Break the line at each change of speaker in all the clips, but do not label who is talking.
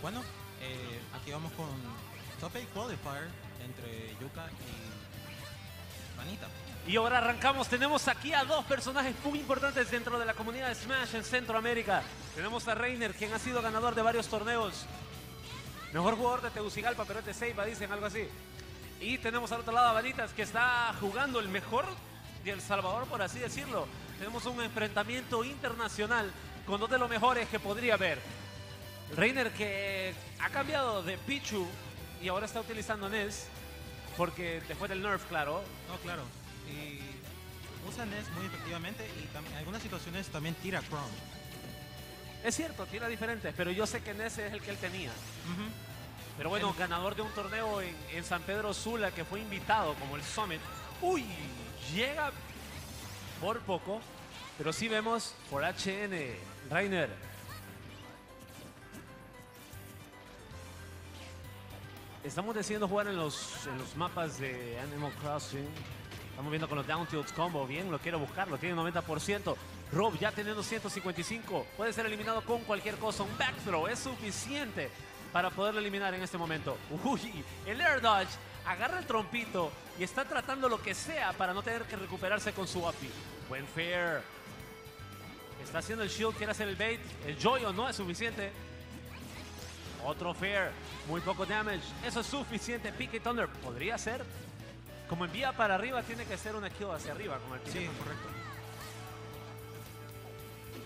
Bueno, eh, aquí vamos con Top 8 Qualifier entre Yuka y Vanita.
Y ahora arrancamos. Tenemos aquí a dos personajes muy importantes dentro de la comunidad de Smash en Centroamérica. Tenemos a Reiner, quien ha sido ganador de varios torneos. Mejor jugador de Tegucigalpa, pero este Seiba, dicen algo así. Y tenemos al otro lado a Vanitas, que está jugando el mejor de El Salvador, por así decirlo. Tenemos un enfrentamiento internacional con dos de los mejores que podría haber. Reiner, que ha cambiado de Pichu y ahora está utilizando NES, porque después del nerf, claro,
No, claro. Y usa NES muy efectivamente y en algunas situaciones también tira Chrome.
Es cierto, tira diferente, pero yo sé que Ness es el que él tenía. Pero bueno, ganador de un torneo en, en San Pedro Sula que fue invitado como el Summit. Uy, llega por poco, pero sí vemos por HN, Rainer. Estamos decidiendo jugar en los, en los mapas de Animal Crossing. Estamos viendo con los Down Tilts Combo. Bien, lo quiero buscar, lo tiene 90%. Rob ya teniendo 155. Puede ser eliminado con cualquier cosa. Un back throw es suficiente para poderlo eliminar en este momento. Uy, el air dodge agarra el trompito y está tratando lo que sea para no tener que recuperarse con su API. Buen fair. Está haciendo el shield, quiere hacer el bait. El joyo no es suficiente. Otro fair, muy poco damage. Eso es suficiente. Pique Thunder podría ser. Como envía para arriba, tiene que ser una kill hacia arriba con el pique
Sí, correcto.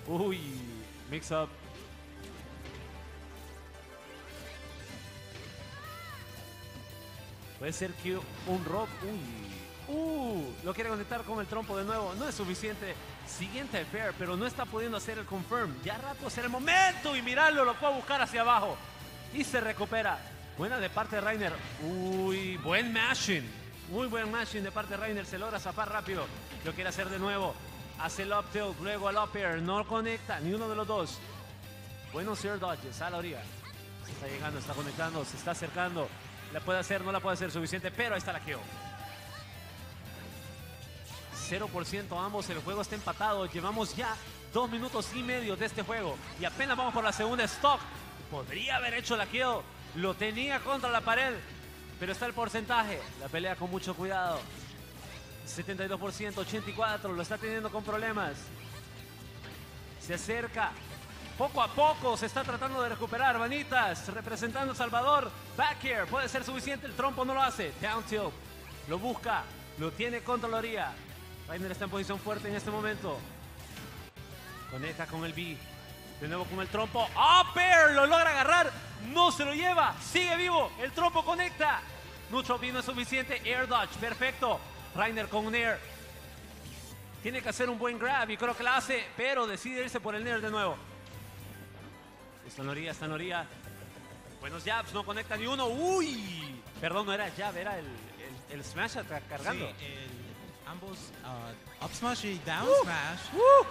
Uy, mix up. Puede ser que un rock. Uy. Uh, lo quiere conectar con el trompo de nuevo. No es suficiente. Siguiente fair, pero no está pudiendo hacer el confirm. Ya rato será el momento y mirarlo, lo puede buscar hacia abajo. Y se recupera. Buena de parte de Rainer. Uy, buen mashing. Muy buen mashing de parte de Rainer. Se logra zafar rápido. Lo quiere hacer de nuevo. Hace el up tilt, luego el up air. No conecta ni uno de los dos. Buenos air dodges a la orilla. Se está llegando, está conectando, se está acercando. La puede hacer, no la puede hacer suficiente, pero ahí está la kill. 0% ambos, el juego está empatado. Llevamos ya dos minutos y medio de este juego. Y apenas vamos por la segunda stock. Podría haber hecho la kill. Lo tenía contra la pared. Pero está el porcentaje. La pelea con mucho cuidado. 72%, 84%. Lo está teniendo con problemas. Se acerca. Poco a poco se está tratando de recuperar. Vanitas representando a Salvador. Back here. Puede ser suficiente. El trompo no lo hace. Down tilt. Lo busca. Lo tiene contra la orilla. Rainer está en posición fuerte en este momento. Conecta con el B. De nuevo con el trompo. ¡Up air! Lo logra agarrar. No se lo lleva. Sigue vivo. El trompo conecta. Mucho no es suficiente. Air dodge. Perfecto. Rainer con un air. Tiene que hacer un buen grab y creo que la hace, pero decide irse por el Nair de nuevo. Está en orilla, está en orilla. Buenos jabs, no conecta ni uno. ¡Uy! Perdón, no era jab, era el, el, el smash cargando.
Sí, el- ambos uh, up smash y down
Uh.
smash.
¡Uh!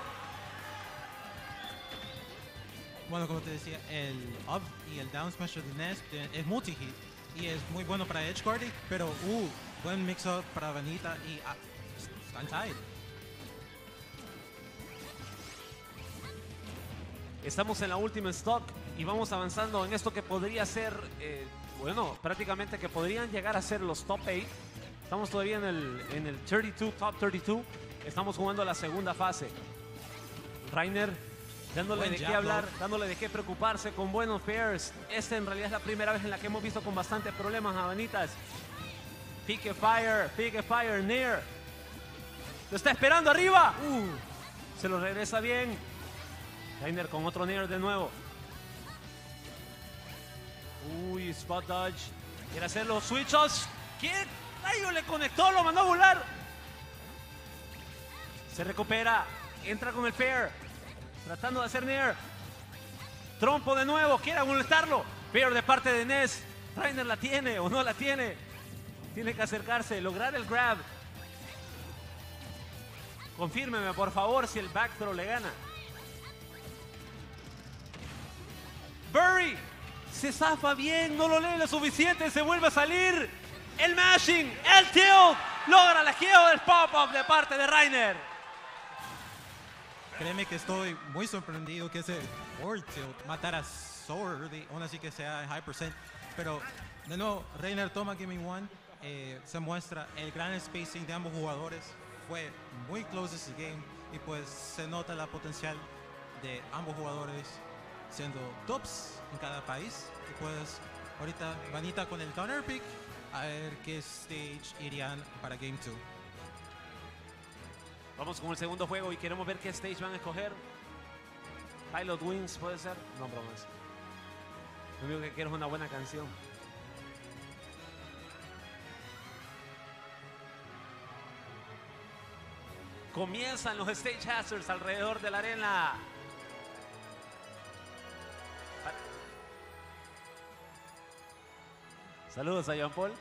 Bueno, como te decía, el up y el down smash de NES es multi-hit y es muy bueno para edge guarding, pero uh, buen mix-up para Vanita y ah, están tied.
Estamos en la última stock y vamos avanzando en esto que podría ser, eh, bueno, prácticamente que podrían llegar a ser los top 8. Estamos todavía en el, en el 32, top 32. Estamos jugando la segunda fase. Rainer dándole
Buen
de qué hablar, dándole de qué preocuparse con buenos pairs. Esta en realidad es la primera vez en la que hemos visto con bastantes problemas a Vanitas. Pique fire, pique fire, near. Lo está esperando arriba. Uh, se lo regresa bien. Rainer con otro Nair de nuevo. Uy, spot dodge. Quiere hacer los switches. ¿Qué rayo le conectó? Lo mandó a volar. Se recupera. Entra con el fair. Tratando de hacer Nair. Trompo de nuevo. Quiere molestarlo. Fair de parte de Ness. Rainer la tiene o no la tiene. Tiene que acercarse. Lograr el grab. Confírmeme, por favor, si el back throw le gana. Burry se zafa bien, no lo lee lo suficiente, se vuelve a salir. El mashing, el tilt, logra la kill del pop-up de parte de Rainer.
Créeme que estoy muy sorprendido que ese Tilt matara so early, aún así que sea high percent. Pero, de nuevo, Reiner toma Game One, eh, se muestra el gran spacing de ambos jugadores. Fue muy close ese game y pues se nota la potencial de ambos jugadores siendo tops en cada país. Y pues ahorita Vanita con el counter pick a ver qué stage irían para Game 2.
Vamos con el segundo juego y queremos ver qué stage van a escoger. Pilot Wings puede ser. No, bromas. Lo único que quiero es una buena canción. Comienzan los stage hazards alrededor de la arena. Saludos a Jean Paul.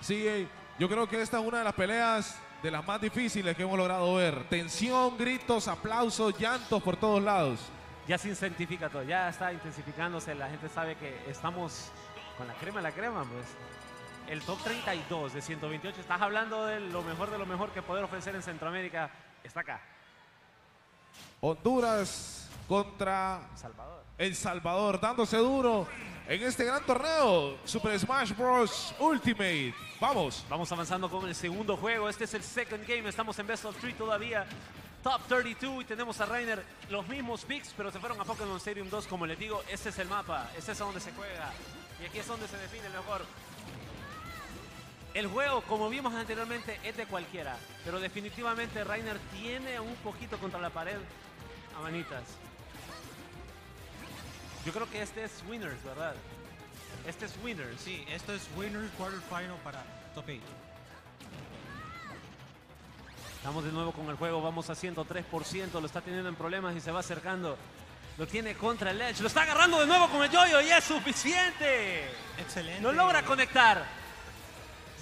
Sí, yo creo que esta es una de las peleas de las más difíciles que hemos logrado ver. Tensión, gritos, aplausos, llantos por todos lados.
Ya se intensifica todo, ya está intensificándose. La gente sabe que estamos con la crema la crema, pues. El top 32 de 128, estás hablando de lo mejor de lo mejor que poder ofrecer en Centroamérica, está acá.
Honduras contra
Salvador.
El Salvador, dándose duro en este gran torneo. Super Smash Bros. Ultimate. Vamos.
Vamos avanzando con el segundo juego. Este es el second game. Estamos en Best of Three todavía. Top 32 y tenemos a Rainer. Los mismos picks, pero se fueron a Pokémon Stadium 2. Como les digo, este es el mapa. Este es donde se juega. Y aquí es donde se define el mejor. El juego, como vimos anteriormente, es de cualquiera. Pero definitivamente Rainer tiene un poquito contra la pared a manitas. Yo creo que este es Winners, ¿verdad? Este es Winners.
Sí, esto es Winners Quarterfinal para Top 8.
Estamos de nuevo con el juego, vamos a 103%, lo está teniendo en problemas y se va acercando. Lo tiene contra el Edge, lo está agarrando de nuevo con el Yoyo y es suficiente.
Excelente.
Lo logra conectar.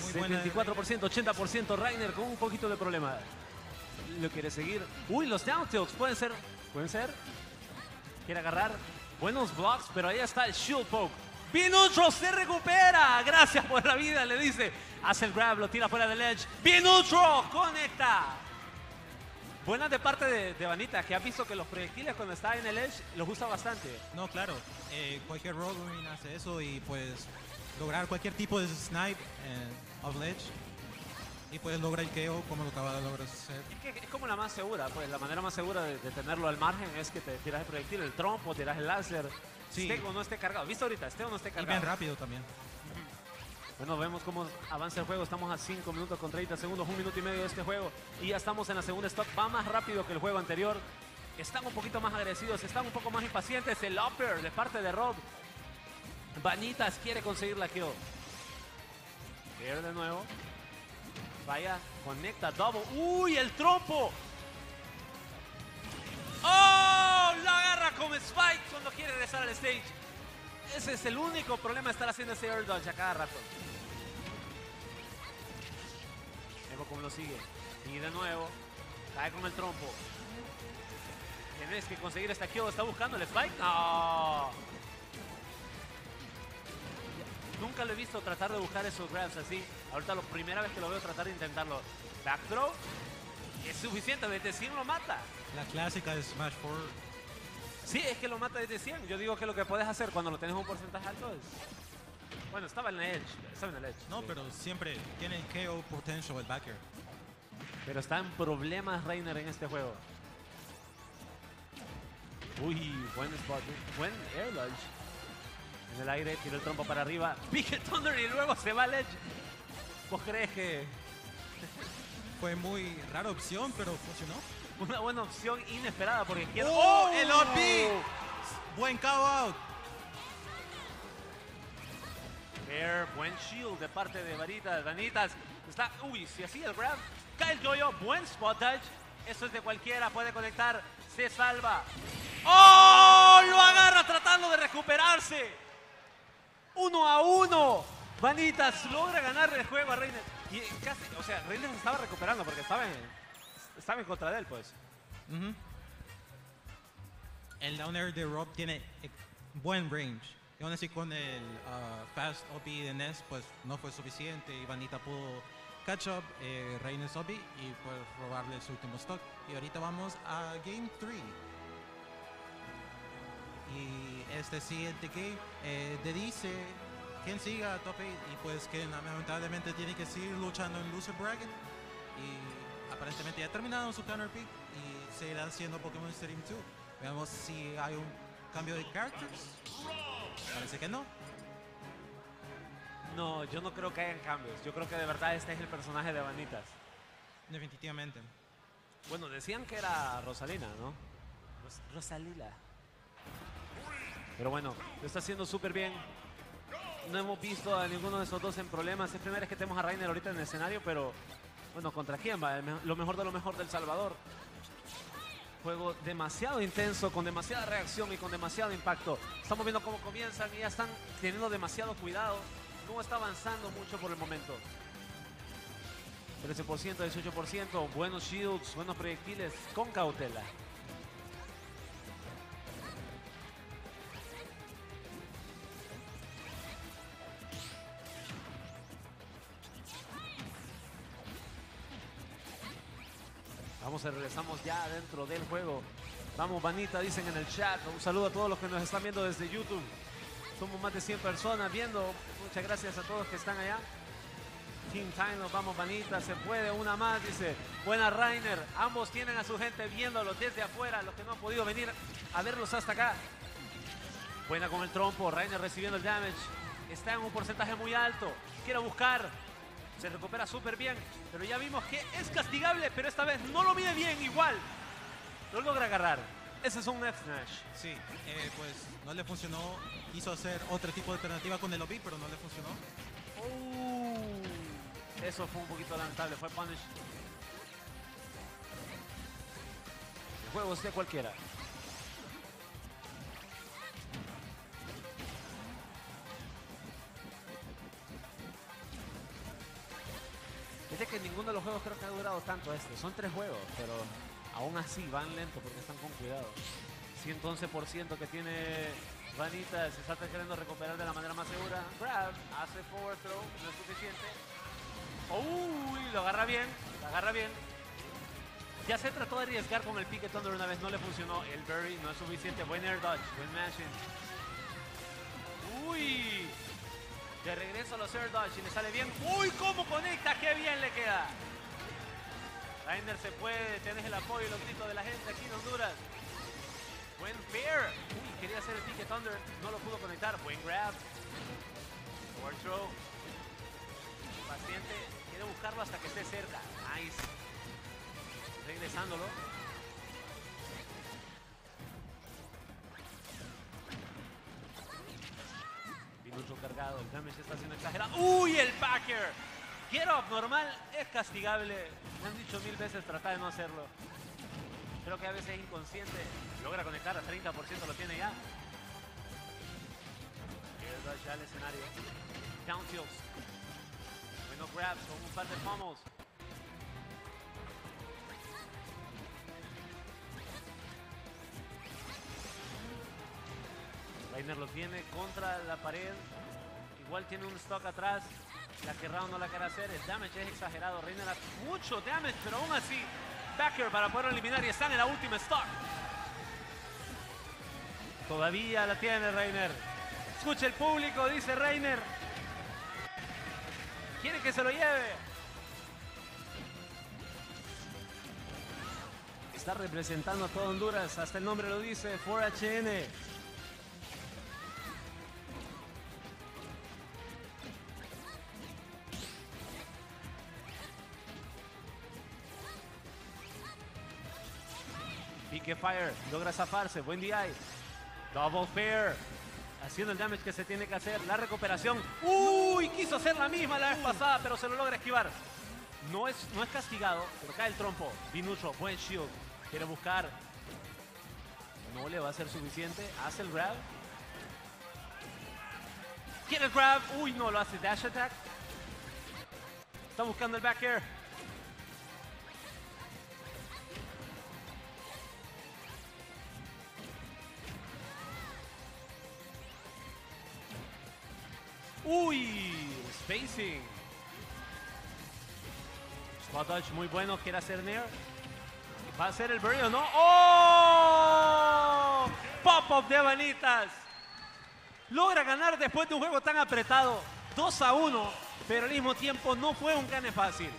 Muy buena-
74%, 80% Rainer con un poquito de problema. Lo quiere seguir. Uy, los down tilts pueden ser. Pueden ser. Quiere agarrar. Buenos blocks, pero ahí está el shield poke. Binutro se recupera. Gracias por la vida, le dice. Hace el grab, lo tira fuera del edge. Binutro conecta. Buena de parte de, Vanita, que ha visto que los proyectiles cuando está en el edge los usa bastante.
No, claro. eh, cualquier Roguin hace eso y pues lograr cualquier tipo de snipe eh, of ledge y puedes lograr el KO como lo acaba de lograr hacer.
Es, que es como la más segura, pues la manera más segura de, de tenerlo al margen es que te tiras el proyectil, el trompo, tiras el láser,
Sí.
esté o no esté cargado. ¿Viste ahorita? Esté o no esté
Y bien
cargado.
rápido también.
Bueno, vemos cómo avanza el juego. Estamos a 5 minutos con 30 segundos, un minuto y medio de este juego. Y ya estamos en la segunda stop. Va más rápido que el juego anterior. Están un poquito más agresivos, están un poco más impacientes. El upper de parte de Rob. Vanitas quiere conseguir la kill. Pierde de nuevo. Vaya, conecta double. ¡Uy, el trompo! ¡Oh! Lo agarra como Spike cuando quiere regresar al stage. Ese es el único problema de estar haciendo ese air dodge a cada rato. Vemos cómo lo sigue. Y de nuevo, cae con el trompo. Tienes que conseguir esta kill. ¿Está buscando el spike? ¡No! Nunca lo he visto tratar de buscar esos grabs así. Ahorita la primera vez que lo veo tratar de intentarlo. Back throw. Es suficiente. Desde 100 lo mata.
La clásica de Smash 4.
Sí, es que lo mata desde 100. Yo digo que lo que puedes hacer cuando lo tienes un porcentaje alto es... Bueno, estaba en el edge. Estaba en el edge.
No,
sí.
pero siempre tiene KO potential el backer.
Pero está en problemas Reiner en este juego. Uy, buen spot. ¿eh? Buen air launch. En el aire, tira el trompo para arriba. Pique Thunder y luego se va al edge. ¿Vos crees que
Fue muy rara opción, pero funcionó.
una buena opción inesperada? Porque quiero...
¡Oh! ¡El OP! Buen KO out.
Air, buen shield de parte de Varitas. Vanitas está. Uy, si así el grab. Cae el Joyo, buen spot dodge. Eso es de cualquiera, puede conectar. Se salva. ¡Oh! Lo agarra tratando de recuperarse. Uno a uno. Vanitas logra ganar el juego a Reiner. Y casi, o sea, Reiner se estaba recuperando porque estaba en, estaba contra de él, pues.
Ujú. El down air de Rob tiene eh, buen range. Y aún así con el ah, fast OP de Ness, pues no fue suficiente y Vanita pudo catch up eh, Reiner Zombie y pues robarle su último stock. Y ahorita vamos a Game 3. Y este siguiente game eh, te dice quién siga a top 8 y pues que lamentablemente tiene que seguir luchando en Loser Bracket. Y aparentemente ya ha terminado su counter pick y seguirá siendo Pokémon Stadium 2. Veamos si hay un cambio de characters. Parece que no.
No, yo no creo que hayan cambios. Yo creo que de verdad este es el personaje de Vanitas.
Definitivamente.
Bueno, decían que era Rosalina, ¿no? Ros- Rosalila. Pero bueno, lo está haciendo súper bien. No hemos visto a ninguno de esos dos en problemas. Es primera vez que tenemos a Rainer ahorita en el escenario, pero bueno, ¿contra quién va? Lo mejor de lo mejor del Salvador. Juego demasiado intenso, con demasiada reacción y con demasiado impacto. Estamos viendo cómo comienzan y ya están teniendo demasiado cuidado. Cómo está avanzando mucho por el momento. 13%, 18%, buenos shields, buenos proyectiles, con cautela. Regresamos ya dentro del juego. Vamos, Vanita, dicen en el chat. Un saludo a todos los que nos están viendo desde YouTube. Somos más de 100 personas viendo. Muchas gracias a todos que están allá. Team Time, vamos, Vanita, se puede, una más, dice. Buena Rainer, ambos tienen a su gente viéndolos desde afuera, los que no han podido venir a verlos hasta acá. Buena con el trompo, Rainer recibiendo el damage. Está en un porcentaje muy alto. Quiere buscar. Se recupera súper bien, pero ya vimos que es castigable, pero esta vez no lo mide bien igual. Lo logra agarrar. Ese es un F-Smash.
Sí, eh, pues no le funcionó. Quiso hacer otro tipo de alternativa con el OB, pero no le funcionó.
Uh, eso fue un poquito lamentable, fue punish. El juego es de cualquiera. De que ninguno de los juegos creo que ha durado tanto este. Son tres juegos, pero aún así van lento porque están con cuidado. 111% que tiene Vanita, se está queriendo recuperar de la manera más segura. Grab, hace forward throw, no es suficiente. Uy, lo agarra bien, lo agarra bien. Ya se trató de arriesgar con el Pique Thunder una vez, no le funcionó. El Berry no es suficiente. Buen air dodge, buen mashing. Uy, de regreso a los air dodge y le sale bien. Uy, cómo conecta, qué bien le queda. Rainer se puede, tienes el apoyo y los gritos de la gente aquí en Honduras. Buen fair. Uy, quería hacer el Pique Thunder, no lo pudo conectar. Buen grab. Forward throw. Paciente, quiere buscarlo hasta que esté cerca. Nice. Regresándolo. Minuto cargado, el damage está siendo exagerado. ¡Uy, el backer! Get up normal es castigable. Me han dicho mil veces tratar de no hacerlo. Creo que a veces es inconsciente. Logra conectar a 30%, lo tiene ya. Ya al escenario. Down tilts. Bueno grabs con un par de pummels. Rainer lo tiene contra la pared. Igual tiene un stock atrás. La que Round no la quiere hacer. El damage es exagerado. Rainer hace mucho damage, pero aún así. Backer para poder eliminar y están en la última stock. Todavía la tiene Reiner. Escucha el público, dice Reiner. Quiere que se lo lleve. Está representando a todo Honduras, hasta el nombre lo dice, 4HN. Pique Fire, logra zafarse, buen DI. Double Fair, haciendo el damage que se tiene que hacer. La recuperación. Uy, quiso hacer la misma la vez pasada, pero se lo logra esquivar. No es, no es castigado, pero cae el trompo. Binucho, buen shield. Quiere buscar. No le va a ser suficiente. Hace el grab. Quiere el grab. Uy, no, lo hace dash attack. Está buscando el back air. Uy, spacing. Spot dodge muy bueno, quiere hacer Nair. Va a hacer el burial, ¿no? ¡Oh! Pop-up de Vanitas. Logra ganar después de un juego tan apretado. 2 a 1, pero al mismo tiempo no fue un gane fácil.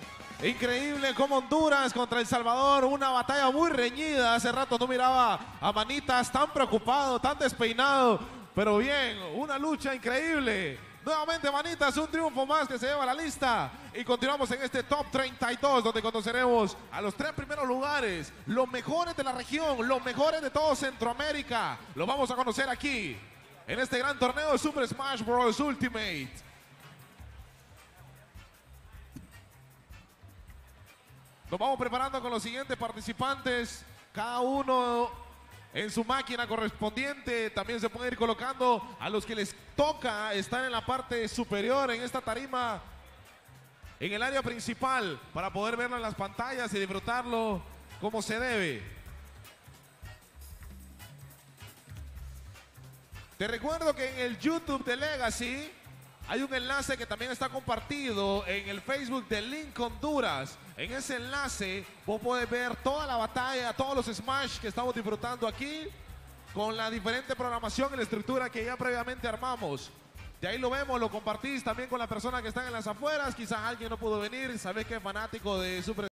Increíble como Honduras contra El Salvador, una batalla muy reñida. Hace rato no miraba a Manitas tan preocupado, tan despeinado, pero bien, una lucha increíble. Nuevamente Manitas, un triunfo más que se lleva a la lista. Y continuamos en este top 32 donde conoceremos a los tres primeros lugares, los mejores de la región, los mejores de todo Centroamérica. Lo vamos a conocer aquí, en este gran torneo de Super Smash Bros. Ultimate. Nos vamos preparando con los siguientes participantes, cada uno en su máquina correspondiente. También se pueden ir colocando a los que les toca estar en la parte superior en esta tarima, en el área principal, para poder verlo en las pantallas y disfrutarlo como se debe. Te recuerdo que en el YouTube de Legacy hay un enlace que también está compartido en el Facebook de Link Honduras. En ese enlace vos podés ver toda la batalla, todos los Smash que estamos disfrutando aquí con la diferente programación y la estructura que ya previamente armamos. De ahí lo vemos, lo compartís también con las personas que están en las afueras. Quizás alguien no pudo venir, sabés que es fanático de Super